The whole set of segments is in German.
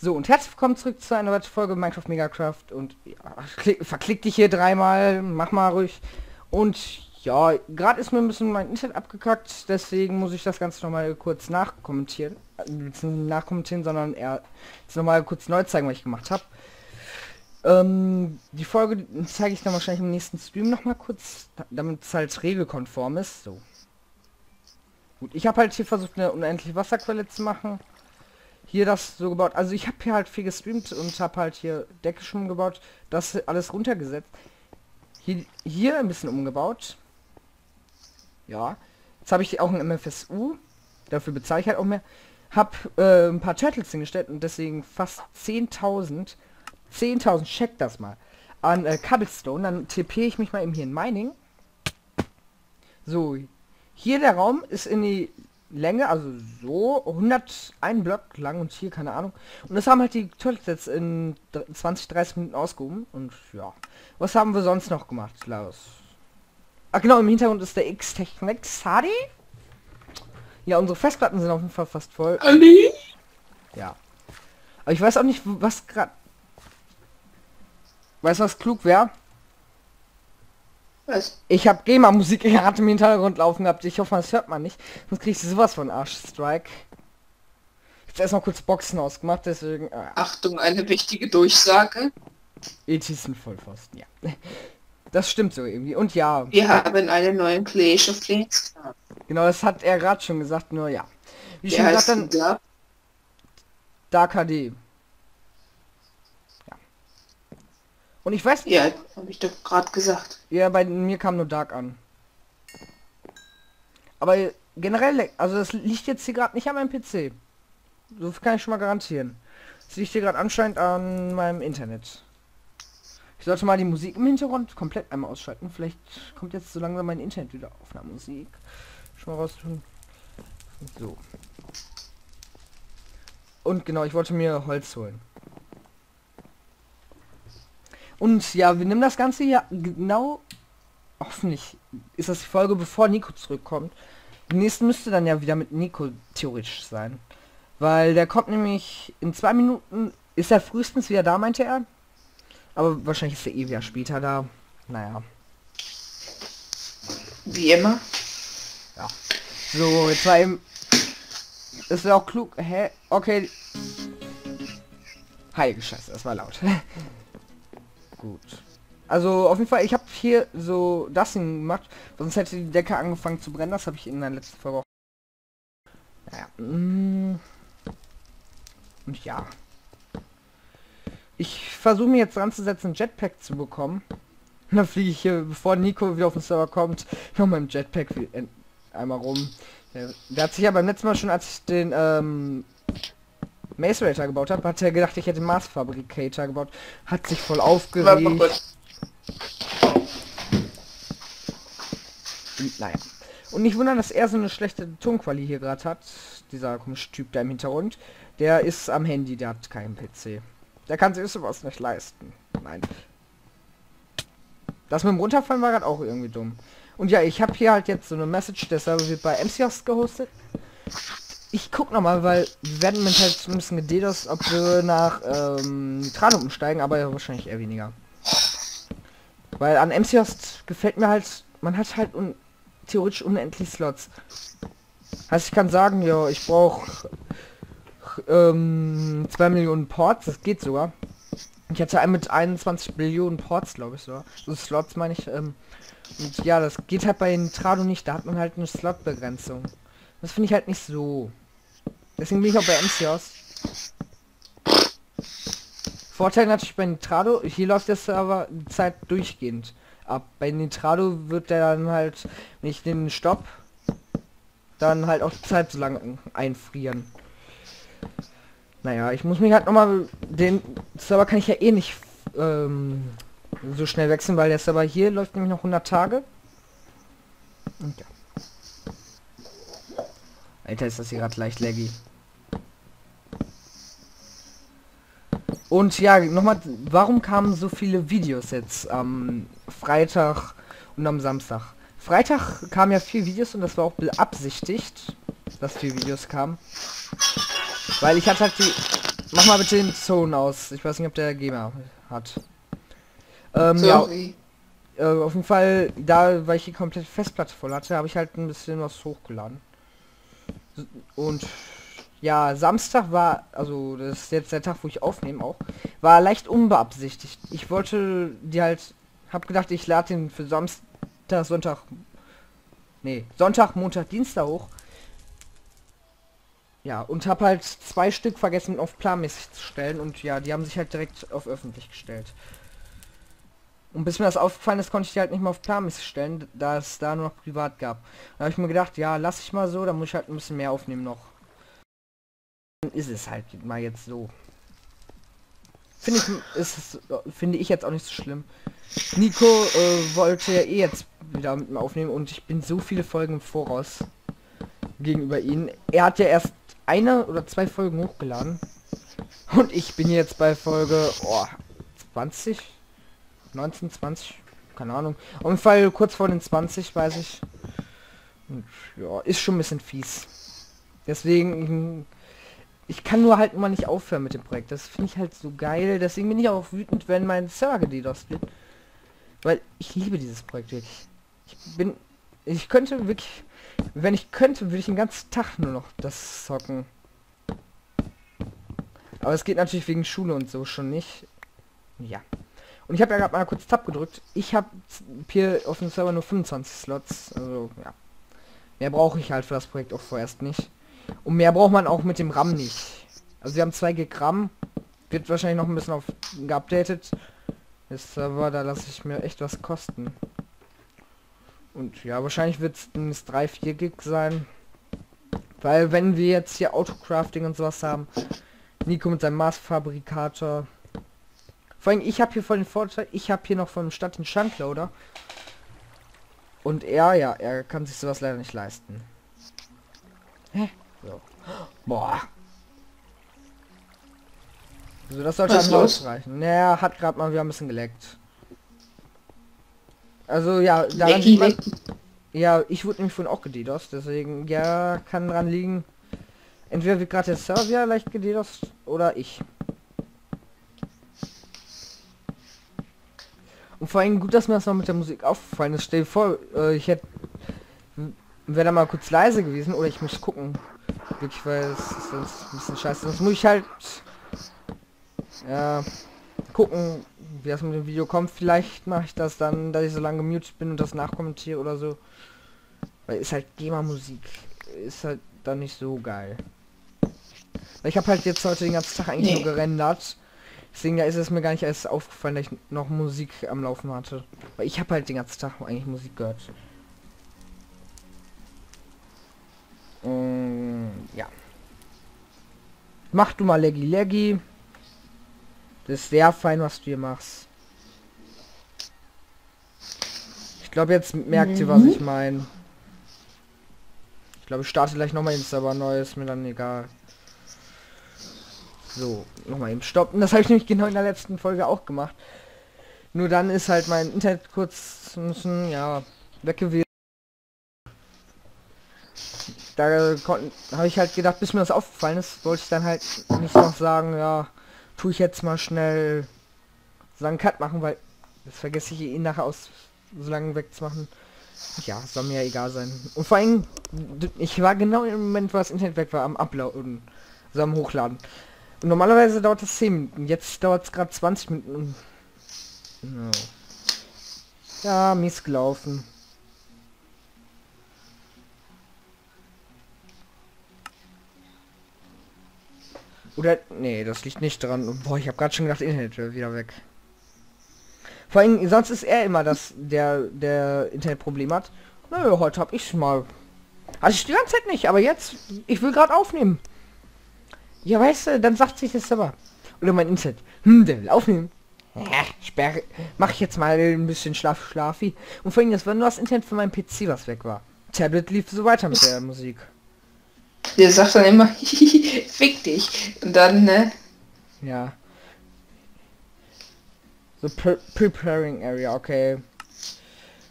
So, und herzlich willkommen zurück zu einer weiteren Folge Minecraft Megacraft und ja, klick, verklick dich hier dreimal, mach mal ruhig. Und ja, gerade ist mir ein bisschen mein Internet abgekackt, deswegen muss ich das Ganze nochmal kurz nachkommentieren. Äh, nicht nachkommentieren, sondern eher nochmal kurz neu zeigen, was ich gemacht habe. Ähm, die Folge zeige ich dann wahrscheinlich im nächsten Stream nochmal kurz, damit es halt regelkonform ist. So. Gut, ich habe halt hier versucht, eine unendliche Wasserquelle zu machen hier das so gebaut. Also ich habe hier halt viel gestreamt und habe halt hier Decke schon gebaut, das alles runtergesetzt. Hier, hier ein bisschen umgebaut. Ja. Jetzt habe ich auch ein MFSU. Dafür bezahle ich halt auch mehr. Hab äh, ein paar Turtles hingestellt und deswegen fast 10.000. 10.000, check das mal. An äh, Cobblestone. Dann TP ich mich mal eben hier in Mining. So. Hier der Raum ist in die Länge, also so 101 Block lang und hier keine Ahnung. Und das haben halt die Toilets in 20, 30 Minuten ausgehoben und ja. Was haben wir sonst noch gemacht, Klaus? Ach genau, im Hintergrund ist der X-Technik HD. Ja, unsere Festplatten sind auf jeden Fall fast voll. Ali? Ja. Aber ich weiß auch nicht, was gerade... Weißt du, was klug wäre? Was? Ich habe Gamer-Musik gerade im Hintergrund laufen gehabt. Ich hoffe, das hört man nicht. Sonst kriegst du sowas von Arsch-Strike. Jetzt erstmal kurz Boxen ausgemacht, deswegen... Äh. Achtung, eine wichtige Durchsage. ETs sind Vollpfosten, ja. Das stimmt so irgendwie. Und ja. Wir haben einen neuen Clash of Clans. Genau, das hat er gerade schon gesagt, nur ja. Wie schon gesagt, dann... Da? Dark HD. Und ich weiß nicht... Ja, habe ich doch gerade gesagt. Ja, bei mir kam nur Dark an. Aber generell, also das liegt jetzt hier gerade nicht an meinem PC. So kann ich schon mal garantieren. Es liegt hier gerade anscheinend an meinem Internet. Ich sollte mal die Musik im Hintergrund komplett einmal ausschalten. Vielleicht kommt jetzt so langsam mein Internet wieder auf einer Musik. Schon mal raus tun. So. Und genau, ich wollte mir Holz holen. Und ja, wir nehmen das Ganze ja genau. Hoffentlich ist das die Folge, bevor Nico zurückkommt. Die nächste müsste dann ja wieder mit Nico theoretisch sein. Weil der kommt nämlich in zwei Minuten. Ist er frühestens wieder da, meinte er. Aber wahrscheinlich ist er eh wieder später da. Naja. Wie immer. Ja. So, jetzt war eben. Ist ja auch klug. Hä? Okay. Heilige Scheiße, das war laut. Gut. Also auf jeden Fall, ich habe hier so das gemacht, sonst hätte die Decke angefangen zu brennen. Das habe ich in der letzten Folge auch. Naja. Mm. Und ja. Ich versuche mir jetzt dran zu setzen, Jetpack zu bekommen. Und dann fliege ich hier, bevor Nico wieder auf den Server kommt, noch mal im Jetpack einmal rum. Der, der, hat sich ja beim letzten Mal schon, als ich den ähm, Mace Raider gebaut habe, hat er gedacht, ich hätte Mars Fabricator gebaut. Hat sich voll aufgeregt. Naja. Und nicht wundern, dass er so eine schlechte Tonqualität hier gerade hat. Dieser komische Typ da im Hintergrund. Der ist am Handy, der hat keinen PC. Der kann sich sowas nicht leisten. Nein. Das mit dem Runterfallen war gerade auch irgendwie dumm. Und ja, ich habe hier halt jetzt so eine Message, der Server wird bei MCOS gehostet ich guck noch mal, weil wir werden mit halt ein bisschen gededos, ob wir nach ähm, Nitral umsteigen, aber wahrscheinlich eher weniger. Weil an MC Host gefällt mir halt, man hat halt un theoretisch unendlich Slots. Heißt, ich kann sagen, ja, ich brauche ähm, 2 Millionen Ports, das geht sogar. Ich hatte einen mit 21 Billionen Ports, glaube ich, so. So Slots meine ich. Ähm, und ja, das geht halt bei Nitrado nicht, da hat man halt eine Slot-Begrenzung. Das finde ich halt nicht so. Deswegen bin ich auch bei MCOS. Vorteil natürlich bei Nitrado, hier läuft der Server die Zeit durchgehend ab. Bei Nitrado wird der dann halt, wenn ich den Stopp, dann halt auch die Zeit so lange einfrieren. Naja, ich muss mich halt nochmal, den Server kann ich ja eh nicht ähm, so schnell wechseln, weil der Server hier läuft nämlich noch 100 Tage. Und ja. Alter, ist das hier gerade leicht laggy. Und ja, nochmal, warum kamen so viele Videos jetzt am Freitag und am Samstag? Freitag kamen ja vier Videos und das war auch beabsichtigt, dass vier Videos kamen. Weil ich hatte halt die... Mach mal bitte den Zone aus. Ich weiß nicht, ob der Gamer hat. Ähm, ja, Sorry. äh, auf jeden Fall, da, weil ich die komplette Festplatte voll hatte, habe ich halt ein bisschen was hochgeladen. Und ja, Samstag war, also das ist jetzt der Tag, wo ich aufnehme auch, war leicht unbeabsichtigt. Ich wollte die halt, hab gedacht, ich lade den für Samstag, Sonntag, nee, Sonntag, Montag, Dienstag hoch. Ja, und hab halt zwei Stück vergessen auf planmäßig zu stellen und ja, die haben sich halt direkt auf öffentlich gestellt. Und bis mir das aufgefallen ist, konnte ich die halt nicht mehr auf planmäßig stellen, da es da nur noch privat gab. Da habe ich mir gedacht, ja, lass ich mal so, dann muss ich halt ein bisschen mehr aufnehmen noch. Ist es halt mal jetzt so. Finde ich, ist ich jetzt auch nicht so schlimm. Nico äh, wollte ja eh jetzt wieder mit mir aufnehmen und ich bin so viele Folgen im Voraus gegenüber ihnen. Er hat ja erst eine oder zwei Folgen hochgeladen. Und ich bin jetzt bei Folge oh, 20, 19, 20, keine Ahnung. Auf jeden Fall kurz vor den 20, weiß ich. Und, ja, ist schon ein bisschen fies. Deswegen, ich kann nur halt immer nicht aufhören mit dem Projekt. Das finde ich halt so geil. Deswegen bin ich auch wütend, wenn mein Server gedDOS wird. Weil ich liebe dieses Projekt wirklich. Ich bin, ich könnte wirklich, wenn ich könnte, würde ich den ganzen Tag nur noch das zocken. Aber es geht natürlich wegen Schule und so schon nicht. Ja. Und ich habe ja gerade mal kurz Tab gedrückt. Ich habe hier auf dem Server nur 25 Slots. Also, ja. Mehr brauche ich halt für das Projekt auch vorerst nicht. Und mehr braucht man auch mit dem RAM nicht. Also wir haben 2 Gig RAM. Wird wahrscheinlich noch ein bisschen auf geupdatet. Das Server, da lasse ich mir echt was kosten. Und ja, wahrscheinlich wird es 3, 4 Gig sein. Weil wenn wir jetzt hier Autocrafting und sowas haben, Nico mit seinem Maßfabrikator. Vor allem, ich habe hier voll den Vorteil, ich habe hier noch von Stadt den Shuntloader. Und er, ja, er kann sich sowas leider nicht leisten. Hä? So. Boah. So, das sollte dann ausreichen. Naja, hat gerade mal wieder ein bisschen geleckt. Also ja, daran Lecky, man, ja, ich wurde nämlich vorhin auch gedDOS, deswegen ja, kann dran liegen. Entweder wird gerade der Server leicht gedDOS oder ich. Und vor allem gut, dass mir das noch mit der Musik aufgefallen ist. Stell dir vor, äh, ich hätte wäre da mal kurz leise gewesen oder ich muss gucken. Wirklich, weil es ist sonst ein bisschen scheiße. Sonst muss ich halt ja, gucken, wie das mit dem Video kommt. Vielleicht mache ich das dann, dass ich so lange gemutet bin und das nachkommentiere oder so. Weil ist halt GEMA-Musik. Ist halt dann nicht so geil. Weil ich habe halt jetzt heute den ganzen Tag eigentlich Nee. nur gerendert. Deswegen ja, ist es mir gar nicht erst aufgefallen, dass ich noch Musik am Laufen hatte. Weil ich habe halt den ganzen Tag eigentlich Musik gehört. Mach du mal Leggy Leggy. Das ist sehr fein, was du hier machst. Ich glaube, jetzt merkt ihr, was ich meine. Ich glaube, ich starte gleich nochmal den Server neu, ist mir dann egal. So, nochmal eben stoppen. Das habe ich nämlich genau in der letzten Folge auch gemacht. Nur dann ist halt mein Internet kurz müssen, ja, weg gewesen. Da habe ich halt gedacht, bis mir das aufgefallen ist, wollte ich dann halt nicht noch sagen, ja, tue ich jetzt mal schnell so einen Cut machen, weil das vergesse ich ihn nachher aus so lange wegzumachen. Ja, soll mir ja egal sein. Und vor allem, ich war genau im Moment, wo das Internet weg war, am Uploaden, so am Hochladen. Und normalerweise dauert das 10 Minuten, jetzt dauert es gerade 20 Minuten. No. Ja, mies gelaufen. Oder, nee, das liegt nicht dran. Boah, ich habe gerade schon gedacht, Internet wäre wieder weg. Vor allem, sonst ist er immer das, der, der Internetproblem hat. Nö, heute hab ich mal. Hatte ich die ganze Zeit nicht, aber jetzt, ich will gerade aufnehmen. Ja, weißt du, dann sagt sich das aber. Oder mein Internet. Hm, der will aufnehmen. Ja, sperre. Mach ich jetzt mal ein bisschen Schlaf, Schlafi. Und vor allem, das war nur das Internet von meinem PC, was weg war. Tablet lief so weiter mit der Musik. Der sagt dann immer, fick dich. Und dann, ne? Ja. So pre Preparing Area, okay.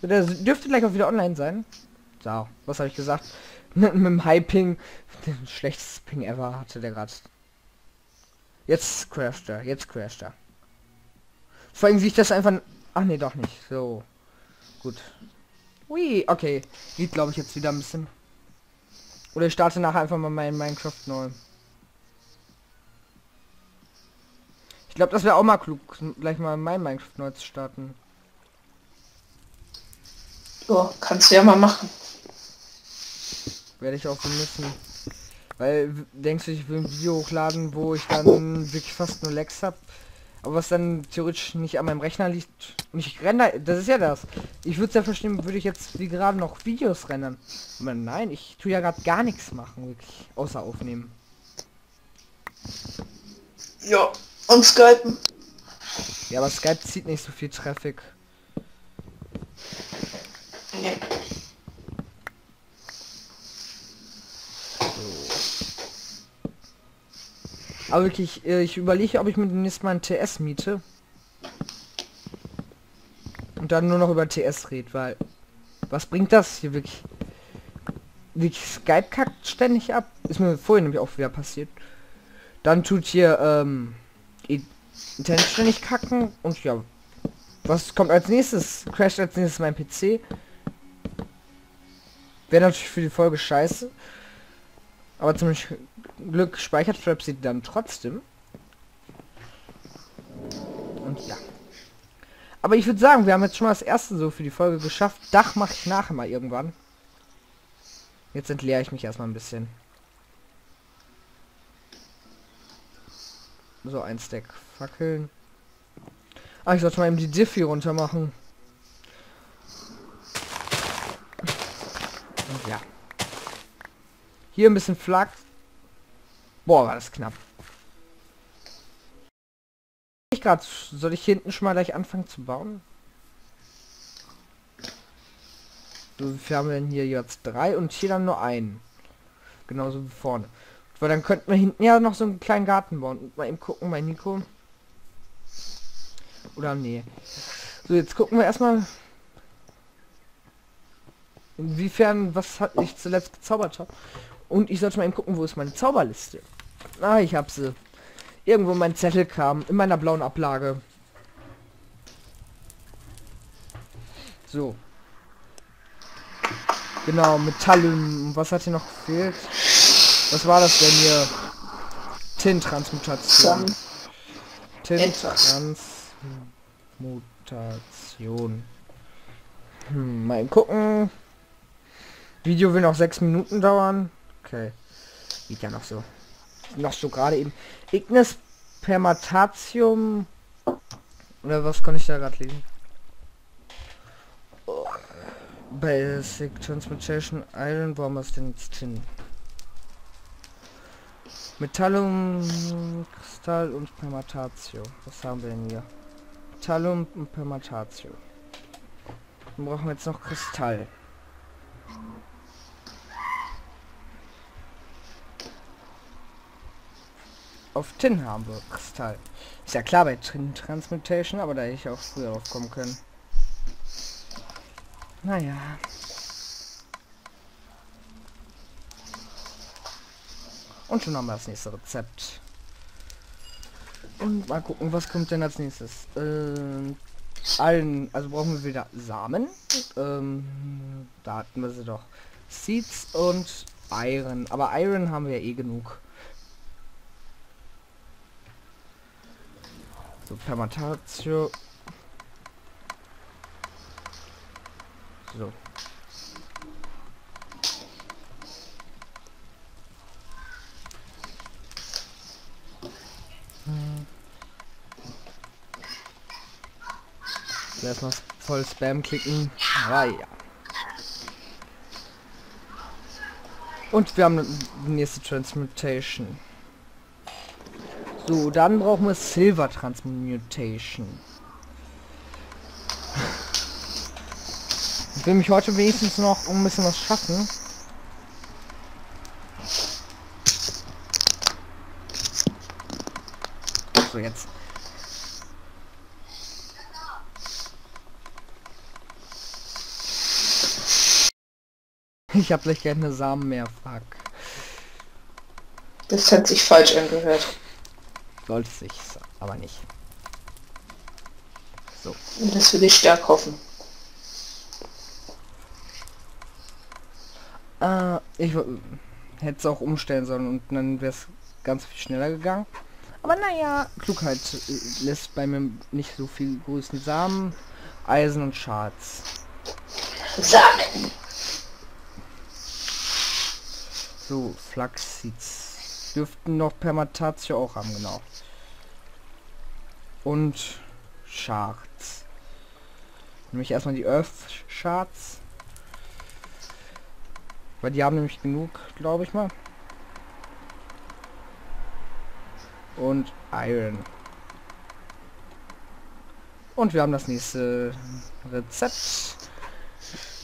So, der dürfte gleich auch wieder online sein. So, was habe ich gesagt? mit dem High Ping. Den schlechteste Ping ever hatte der gerade. Jetzt crasht er, jetzt crasht er. Vor allem sich das einfach... Ach nee, doch nicht. So. Gut. Ui, okay. Geht glaube ich jetzt wieder ein bisschen. Oder ich starte nachher einfach mal mein Minecraft neu. Ich glaube, das wäre auch mal klug, gleich mal mein Minecraft neu zu starten. So, kannst du ja mal machen. Werde ich auch müssen. Weil, denkst du, ich will ein Video hochladen, wo ich dann wirklich fast nur Lex habe? Aber was dann theoretisch nicht an meinem Rechner liegt. Und ich renne, das ist ja das. Ich würde es ja verstehen, würde ich jetzt wie gerade noch Videos rennen. Aber nein, ich tue ja gerade gar nichts machen, wirklich. Außer aufnehmen. Ja, und Skypen. Ja, aber Skype zieht nicht so viel Traffic. Nee. Aber wirklich, äh, ich überlege, ob ich mit dem nächsten Mal ein TS miete. Und dann nur noch über TS red, weil... Was bringt das hier wirklich? Wirklich Skype kackt ständig ab. Ist mir vorhin nämlich auch wieder passiert. Dann tut hier, ähm... Internet ständig kacken und ja. Was kommt als nächstes? Crasht als nächstes mein PC. Wäre natürlich für die Folge scheiße. Aber zum Glück speichert Trap sie dann trotzdem. Und ja. Aber ich würde sagen, wir haben jetzt schon mal das erste so für die Folge geschafft. Dach mache ich nachher mal irgendwann. Jetzt entleere ich mich erstmal ein bisschen. So, ein Stack Fackeln. Ah, ich sollte mal eben die Diffie runter machen. Und ja. Hier ein bisschen Flak. Boah, war das knapp. Ich gerade, soll ich hinten schon mal gleich anfangen zu bauen? So, viel haben wir denn hier jetzt? Drei und hier dann nur einen. Genauso wie vorne. Weil dann könnten wir hinten ja noch so einen kleinen Garten bauen. Und mal eben gucken bei Nico. Oder nee. So, jetzt gucken wir erstmal. Inwiefern, was hat ich zuletzt gezaubert habe. Und ich sollte mal eben gucken, wo ist meine Zauberliste. Ah, ich habe sie. Irgendwo mein Zettel kam. In meiner blauen Ablage. So. Genau, Metallen. Was hat hier noch gefehlt? Was war das denn hier? Tintransmutation. Tintransmutation. Hm, mal gucken. Video will noch sechs Minuten dauern. Okay. Geht ja noch so noch so gerade eben. Ignis Permatatium. Oder was kann ich da gerade lesen? Basic Transmutation Iron, wir es denn jetzt hin? Metallum, Kristall und Permatatio. Was haben wir denn hier? Metallum und Permatatio. Dann brauchen wir jetzt noch Kristall. Auf Tin haben wir Kristall. Ist ja klar bei Tin Transmutation, aber da hätte ich auch früher drauf kommen können. Naja. Und schon haben wir das nächste Rezept. Und mal gucken, was kommt denn als nächstes. Ähm, allen, also brauchen wir wieder Samen. Ähm, da hatten wir sie doch. Seeds und Iron. Aber Iron haben wir ja eh genug. So, Fermentatio. So. Hm. Erstmal voll Spam klicken. Ah ja. Und wir haben die nächste Transmutation. So, dann brauchen wir Silver Transmutation. Ich will mich heute wenigstens noch ein bisschen was schaffen. So, jetzt. Ich habe gleich gerne Samen mehr, fuck. Das hat sich falsch angehört. Sollte sich aber nicht. So. Das würde ich stark hoffen. Äh, ich hätte es auch umstellen sollen und dann wäre es ganz viel schneller gegangen. Aber naja, Klugheit äh, lässt bei mir nicht so viel größten Samen, Eisen und Schatz. Samen. So, Flaxseeds. Dürften noch Permatatio auch haben, genau. Und Shards. Nämlich erstmal die Earth Shards. Weil die haben nämlich genug, glaube ich mal. Und Iron. Und wir haben das nächste Rezept.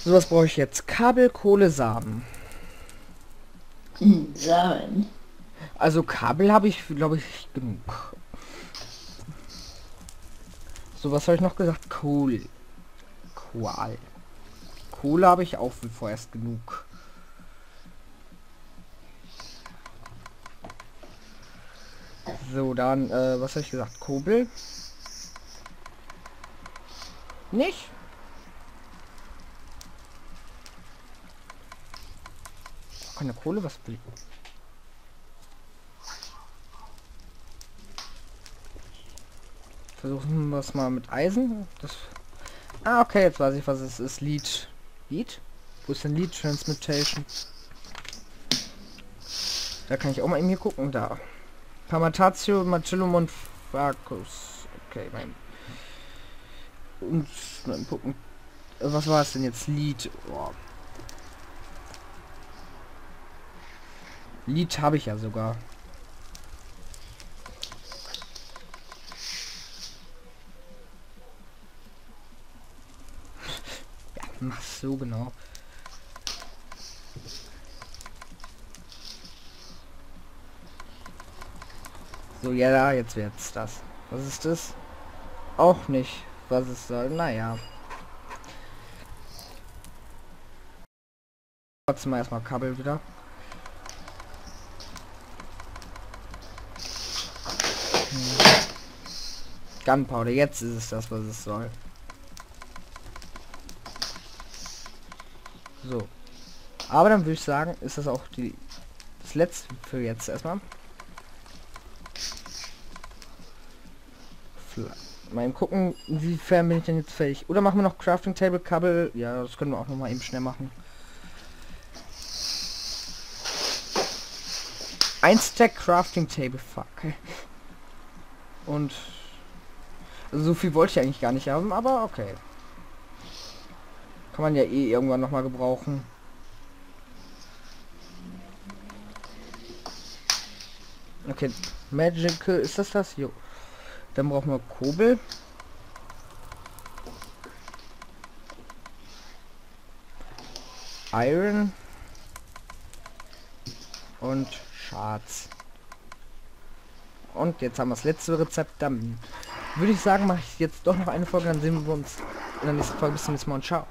So was brauche ich jetzt. Kabel, Kohle, Samen. Samen. Also Kabel habe ich, glaube ich, genug. So, was habe ich noch gesagt? Kohl. Kohl. Kohle habe ich auch vorerst genug. So, dann, äh, was habe ich gesagt? Kobel? Nicht? Keine Kohle, was will Versuchen wir es mal mit Eisen. Das ah, okay, jetzt weiß ich, was es ist. Lead. Lead? Wo ist denn Lead Transmutation? Da kann ich auch mal eben hier gucken. Da. Pamatatio, Macillum und Facus. Okay, mein. Und dann gucken. Was war es denn jetzt? Lied. Oh. Lied habe ich ja sogar. Ja, mach so genau. So, ja, jetzt wird's das. Was ist das? Auch nicht. Was es soll. Naja. Trotzdem erstmal Kabel wieder. Hm. Gunpowder, jetzt ist es das, was es soll. So. Aber dann würde ich sagen, ist das auch die das letzte für jetzt erstmal. Mal gucken, inwiefern bin ich denn jetzt fähig. Oder machen wir noch Crafting Table Kabel. Ja, das können wir auch noch mal eben schnell machen. Ein Stack Crafting Table, fuck. Und also so viel wollte ich eigentlich gar nicht haben, aber okay. Kann man ja eh irgendwann noch mal gebrauchen. Okay, Magical, ist das das? Jo. Dann brauchen wir Kobel. Iron und Schatz. Und jetzt haben wir das letzte Rezept. Dann würde ich sagen, mache ich jetzt doch noch eine Folge, dann sehen wir uns in der nächsten Folge. Bis zum nächsten Mal und ciao.